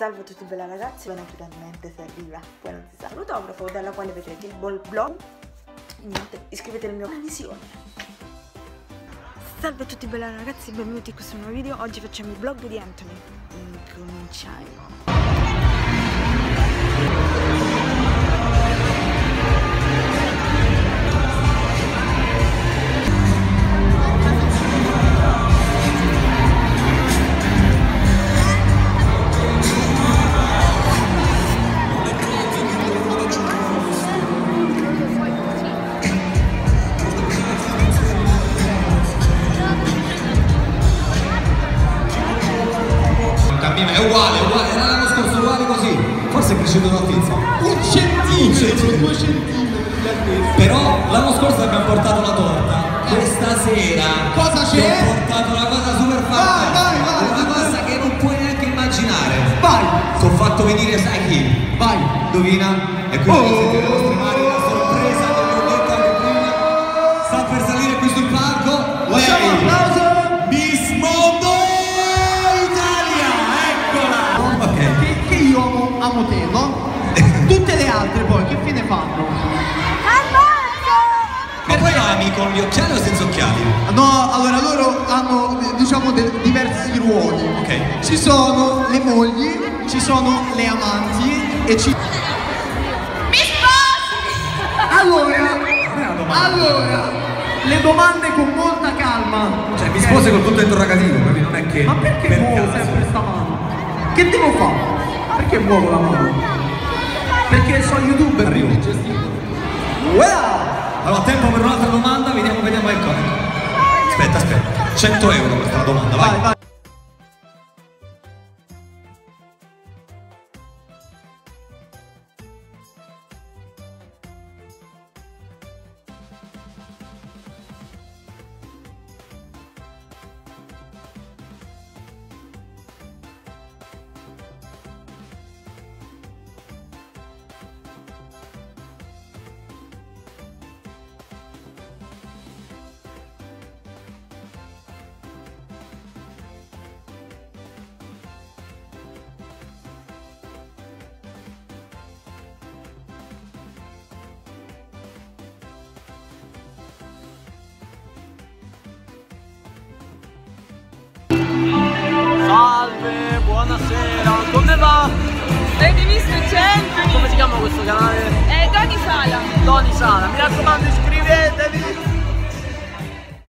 Salve a tutti bella ragazzi, poi naturalmente se arriva, poi non si sa, fotografo dalla quale vedrete il bol blog. Niente, iscrivetevi al mio canale. Salve a tutti bella ragazzi, benvenuti in questo nuovo video. Oggi facciamo il blog di Anthony. Incominciamo. Uguale, uguale, era l'anno scorso uguale così. Forse è cresciuto una. Un centimetro, due centimetri di altezza. Però l'anno scorso abbiamo portato la torta. Questa sera Cosa c'è? ho portato una cosa super fatta. Vai, vai, vai. Una cosa che non puoi neanche immaginare. Vai, Ti ho fatto venire, sai chi? vai. Indovina? E quindi Oh. sentite le vostre mani, te, no? Tutte le altre poi, che fine fanno? Ma poi ami con gli occhiali o senza occhiali? No, allora loro hanno, diciamo, de- diversi ruoli. Ok. Ci sono le mogli, ci sono le amanti e ci... Mi sposi! Allora, allora, le domande con molta calma. Cioè, mi sposi con tutto interrogativo, quindi non è che. Ma perché per muovo caso. sempre sta mano? Che devo fare? Perché muovo la mano? Perché sono youtuber, gestito. Wow! Allora, tempo per un'altra domanda, vediamo, vediamo ecco. ecco. Aspetta, aspetta. 100 euro questa domanda, vai. Vai, vai. Buonasera, come va? Avete visto i centri? Come si chiama questo canale? È Doni Sala. Tony Sala, mi raccomando iscrivetevi!